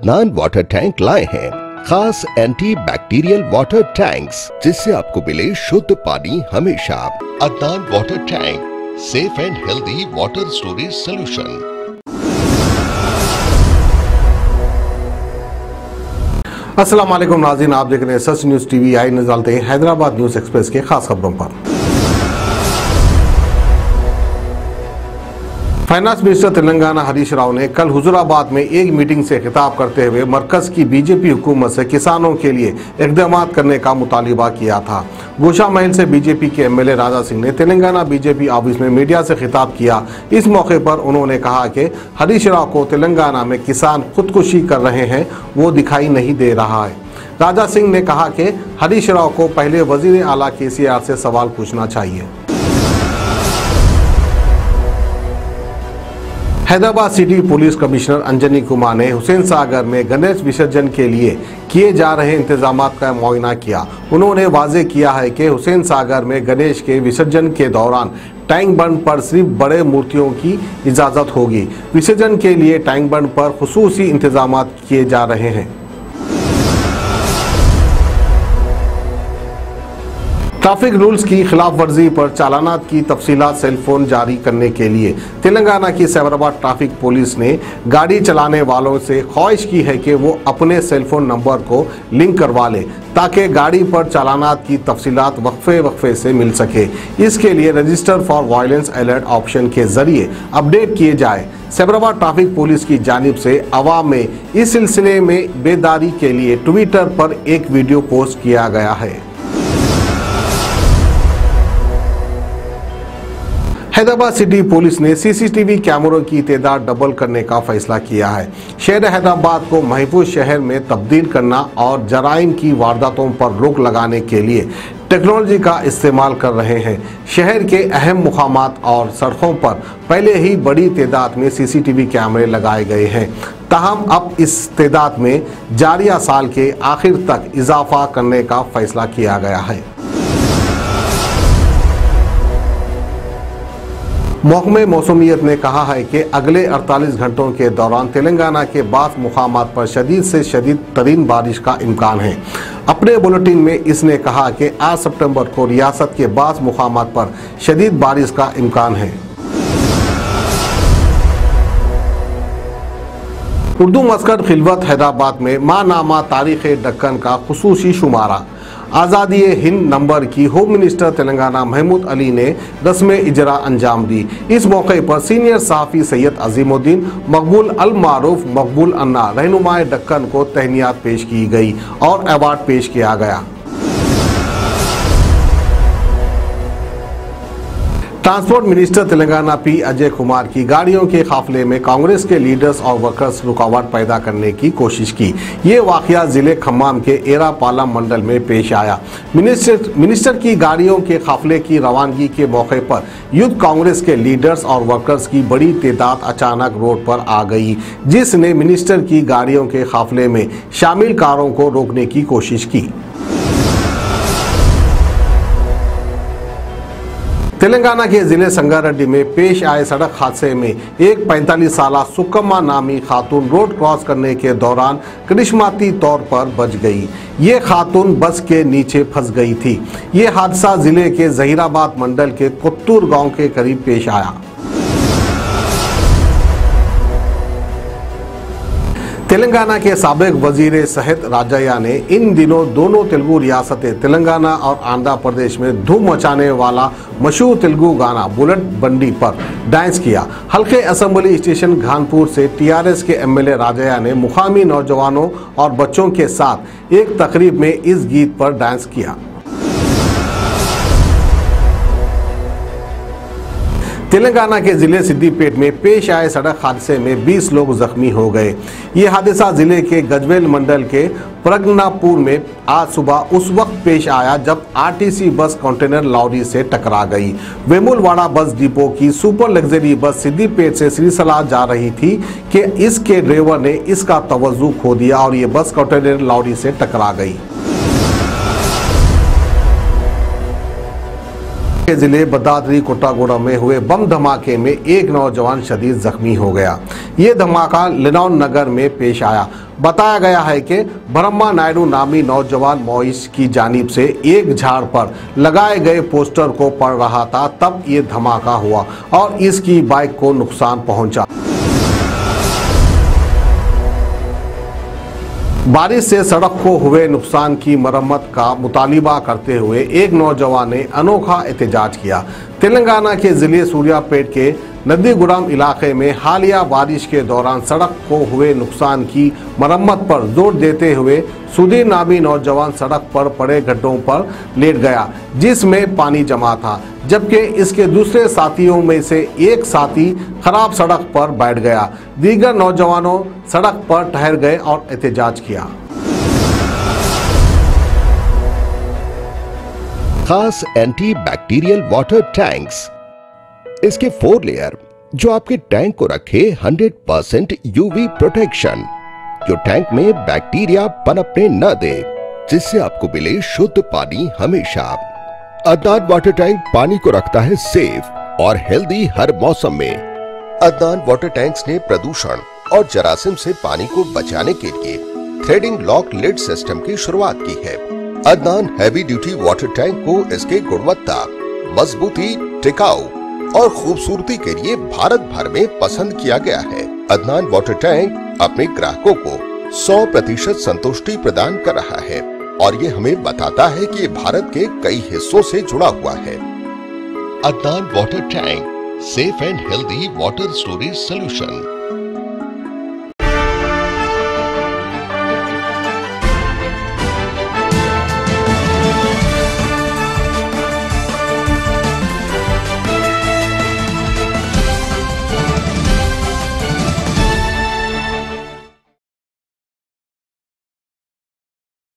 Adnan water tank लाए हैं। खास एंटी बैक्टीरियल वाटर टैंक्स जिससे आपको मिले शुद्ध पानी हमेशा। Adnan water tank safe and healthy water storage solution वालेकुम नाजीन आप देख रहे हैं सच न्यूज़ टीवी आई नज़र डालते हैं हैदराबाद न्यूज़ एक्सप्रेस के खास खबरों पर। फाइनेंस मिनिस्टर तेलंगाना हरीश राव ने कल हुजूराबाद में एक मीटिंग से खिताब करते हुए मरकज की बीजेपी हुकूमत से किसानों के लिए इकदाम करने का मुतालबा किया था। गोशा महल से बीजेपी के एमएलए राजा सिंह ने तेलंगाना बीजेपी ऑफ़िस में मीडिया से खिताब किया। इस मौके पर उन्होंने कहा कि हरीश राव को तेलंगाना में किसान खुदकुशी कर रहे हैं, वो दिखाई नहीं दे रहा है। राजा सिंह ने कहा कि हरीश राव को पहले वज़ीर आला के से सवाल पूछना चाहिए। Hyderabad city police commissioner Anjani Kumar ने हुसैन सागर में गणेश विसर्जन के लिए किए जा रहे इंतज़ाम का मुआयना किया। उन्होंने वाजे किया है कि हुसैन सागर में गणेश के विसर्जन के दौरान टैंक बंड पर सिर्फ़ बड़े मूर्तियों की इजाज़त होगी। विसर्जन के लिए टैंक बंड पर खसूसी इंतज़ाम किए जा रहे हैं। ट्रैफ़िक रूल्स की खिलाफ वर्जी पर चालानात की तफसीलात सेलफोन जारी करने के लिए तेलंगाना की सैबराबाद ट्रैफ़िक पुलिस ने गाड़ी चलाने वालों से ख्वाहिश की है कि वो अपने सेलफोन नंबर को लिंक करवा लें, ताकि गाड़ी पर चालानात की तफसीलात वक्फे वक्फे से मिल सके। इसके लिए register for violence alert option के ज़रिए अपडेट किए जाए। सैबराबाद ट्रैफ़िक पुलिस की जानब से आवाम में, इस सिलसिले में बेदारी के लिए ट्विटर पर एक वीडियो पोस्ट किया गया है। हैदराबाद सिटी पुलिस ने सीसीटीवी कैमरों की तादाद डबल करने का फैसला किया है। शहर हैदराबाद को महफूज शहर में तब्दील करना और जराइम की वारदातों पर रोक लगाने के लिए टेक्नोलॉजी का इस्तेमाल कर रहे हैं। शहर के अहम मुकाम और सड़कों पर पहले ही बड़ी तादाद में सीसीटीवी कैमरे लगाए गए हैं। ताहम अब इस तादाद में जारिया साल के आखिर तक इजाफा करने का फैसला किया गया है। महकमे मौसमियत ने कहा है कि अगले 48 घंटों के दौरान तेलंगाना के बाद मुकाम पर शदीद से शदीद तरीन बारिश का इम्कान है। अपने बुलेटिन में इसने कहा कि 8 सितंबर को रियासत के बाद मुकाम पर शदीद बारिश का इम्कान है। उर्दू मस्कट खिलवत हैदराबाद में माँ नामा तारीख डक्कन का खसूसी शुमारा। आज़ादी हिंद नंबर की होम मिनिस्टर तेलंगाना महमूद अली ने दसवें इजरा अंजाम दी। इस मौके पर सीनियर साफ़ी सैयद अजीमुद्दीन, मकबूल अल मारूफ मकबूल अन्ना, रहनुमाए डक्कन को तहनियात पेश की गई और अवार्ड पेश किया गया। Transport minister Telangana P Ajay Kumar की गाड़ियों के काफिले में कांग्रेस के लीडर्स और वर्कर्स रुकावट पैदा करने की कोशिश की। ये वाकया ज़िले खम्माम के एरापाला मंडल में पेश आया। मिनिस्टर मिनिस्टर की गाड़ियों के काफिले की रवानगी के मौके पर युद्ध कांग्रेस के लीडर्स और वर्कर्स की बड़ी तादाद अचानक रोड पर आ गई, जिसने मिनिस्टर की गाड़ियों के काफिले में शामिल कारों को रोकने की कोशिश की। तेलंगाना के ज़िले संगारेड्डी में पेश आए सड़क हादसे में एक 45 साल सुकम्मा नामी खातून रोड क्रॉस करने के दौरान करिश्माती तौर पर बच गई। ये खातून बस के नीचे फंस गई थी। ये हादसा ज़िले के जहीराबाद मंडल के कुत्तूर गाँव के करीब पेश आया। तेलंगाना के सबक वज़ीर सहित राजया ने इन दिनों दोनों तेलुगु रियासतें तेलंगाना और आंध्र प्रदेश में धूम मचाने वाला मशहूर तेलुगु गाना बुलेट बंडी पर डांस किया। हल्के असम्बली स्टेशन घानपुर से टीआरएस के एमएलए राजया ने मुकामी नौजवानों और बच्चों के साथ एक तकरीब में इस गीत पर डांस किया। तेलंगाना के ज़िले सिद्दीपेट में पेश आए सड़क हादसे में 20 लोग जख्मी हो गए। ये हादसा ज़िले के गजवेल मंडल के प्रगनापुर में आज सुबह उस वक्त पेश आया जब आरटीसी बस कंटेनर लॉरी से टकरा गई। वेमुलवाड़ा बस डिपो की सुपर लग्जरी बस सिद्दीपेट से श्रीसला जा रही थी कि इसके ड्राइवर ने इसका तवज्जो खो दिया और ये बस कंटेनर लॉरी से टकरा गई। के ज़िले बदादरी कोटागोड़ा में हुए बम धमाके में एक नौजवान शदीद जख्मी हो गया। ये धमाका लिनौन नगर में पेश आया। बताया गया है कि ब्रह्मा नायडू नामी नौजवान मोइस की जानिब से एक झाड़ पर लगाए गए पोस्टर को पढ़ रहा था, तब ये धमाका हुआ और इसकी बाइक को नुकसान पहुँचा। बारिश से सड़क को हुए नुकसान की मरम्मत का मुतालबा करते हुए एक नौजवान ने अनोखा एहतजाज किया। तेलंगाना के ज़िले सूर्यापेट के नदीगुड़ाम इलाके में हालिया बारिश के दौरान सड़क को हुए नुकसान की मरम्मत पर ज़ोर देते हुए सुधीर नामी नौजवान सड़क पर पड़े गड्ढों पर लेट गया, जिसमें पानी जमा था, जबकि इसके दूसरे साथियों में से एक साथी खराब सड़क पर बैठ गया। दीगर नौजवानों सड़क पर ठहर गए और एहतजाज किया। खास एंटी बैक्टीरियल वाटर टैंक्स इसके फोर लेयर जो आपके टैंक को रखे 100 परसेंट यूवी प्रोटेक्शन जो टैंक में बैक्टीरिया पनपने न दे, जिससे आपको मिले शुद्ध पानी हमेशा। अदनान वाटर टैंक पानी को रखता है सेफ़ और हेल्दी हर मौसम में। अदनान वाटर टैंक्स ने प्रदूषण और जरासिम से पानी को बचाने के लिए थ्रेडिंग लॉक लिड सिस्टम की शुरुआत की है। Adnan heavy duty water tank को इसके गुणवत्ता, मजबूती, टिकाऊ और खूबसूरती के लिए भारत भर में पसंद किया गया है। अदनान वाटर टैंक अपने ग्राहकों को 100 प्रतिशत संतुष्टि प्रदान कर रहा है और ये हमें बताता है कि भारत के कई हिस्सों से जुड़ा हुआ है। Adnan water tank safe and healthy water storage solution